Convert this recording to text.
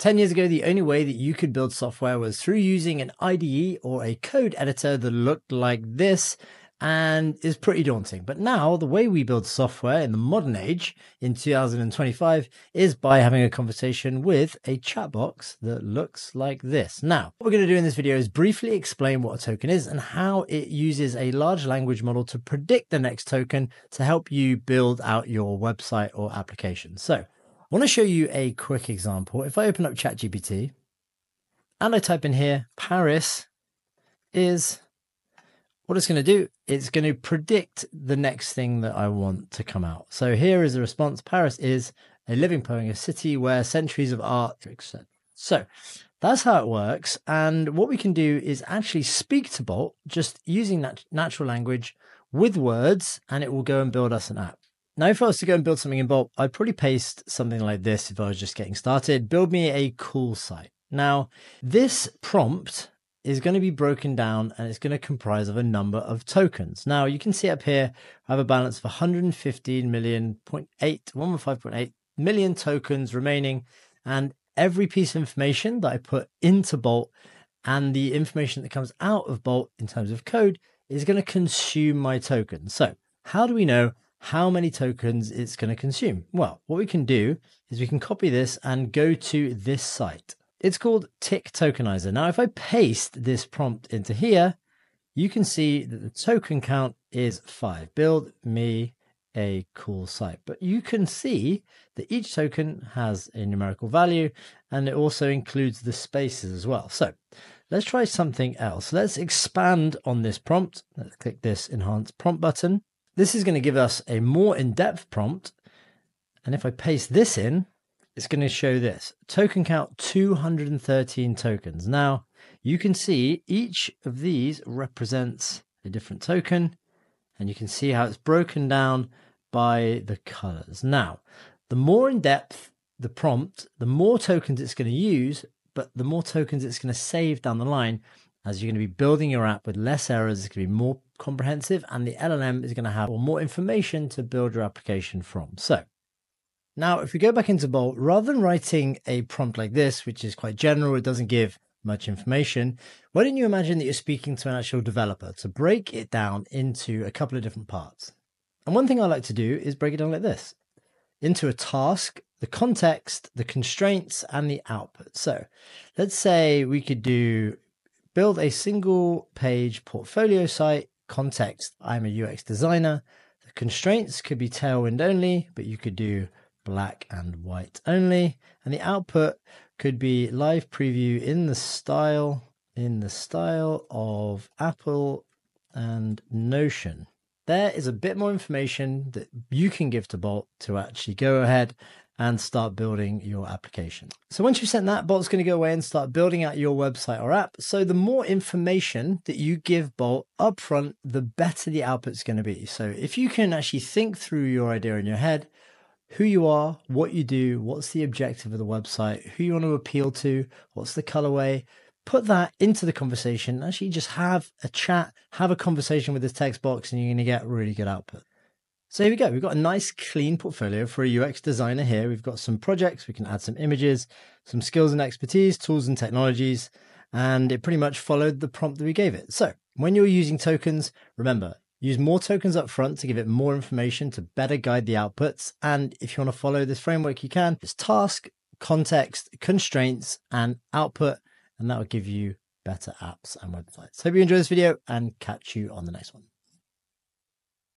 10 years ago, the only way that you could build software was through using an IDE or a code editor that looked like this and is pretty daunting. But now, the way we build software in the modern age in 2025 is by having a conversation with a chat box that looks like this. Now, what we're going to do in this video is briefly explain what a token is and how it uses a large language model to predict the next token to help you build out your website or application. So, I want to show you a quick example. If I open up ChatGPT and I type in here, Paris is what it's going to do, it's going to predict the next thing that I want to come out. So here is the response. Paris is a living poem, a city where centuries of art, etc. So that's how it works. And what we can do is actually speak to Bolt just using that natural language with words, and it will go and build us an app. Now, if I was to go and build something in Bolt, I'd probably paste something like this if I was just getting started. Build me a cool site. Now, this prompt is going to be broken down and it's going to comprise of a number of tokens. Now, you can see up here, I have a balance of 115 million, 115.8 million tokens remaining. And every piece of information that I put into Bolt and the information that comes out of Bolt in terms of code is going to consume my token. So how do we know how many tokens it's going to consume. Well, what we can do is we can copy this and go to this site. It's called Tiktokenizer. Now, if I paste this prompt into here, you can see that the token count is five. Build me a cool site. But you can see that each token has a numerical value and it also includes the spaces as well. So let's try something else. Let's expand on this prompt. Let's click this enhance prompt button. This is going to give us a more in-depth prompt. And if I paste this in, it's going to show this token count 213 tokens. Now you can see each of these represents a different token and you can see how it's broken down by the colors. Now, the more in depth the prompt, the more tokens it's going to use, but the more tokens it's going to save down the line as you're going to be building your app with less errors. It's going to be more comprehensive and the LLM is going to have more information to build your application from. So now, if we go back into Bolt, rather than writing a prompt like this, which is quite general, it doesn't give much information, why don't you imagine that you're speaking to an actual developer to break it down into a couple of different parts? And one thing I like to do is break it down like this into a task, the context, the constraints, and the output. So let's say we could do build a single page portfolio site context, I'm a UX designer. The constraints could be Tailwind only, but you could do black and white only. And the output could be live preview in the style, in the style of Apple and Notion. There is a bit more information that you can give to Bolt to actually go ahead and start building your application. So once you've sent that, Bolt's going to go away and start building out your website or app. So the more information that you give Bolt upfront, the better the output's going to be. So if you can actually think through your idea in your head, who you are, what you do, what's the objective of the website, who you want to appeal to, what's the colorway, put that into the conversation. Actually, just have a chat, have a conversation with this text box, and you're going to get really good output. So here we go. We've got a nice clean portfolio for a UX designer here. We've got some projects. We can add some images, some skills and expertise, tools and technologies. And it pretty much followed the prompt that we gave it. So when you're using tokens, remember, use more tokens up front to give it more information to better guide the outputs. And if you want to follow this framework, you can. It's task, context, constraints, and output. And that will give you better apps and websites. Hope you enjoy this video and catch you on the next one.